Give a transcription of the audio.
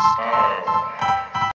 Oh.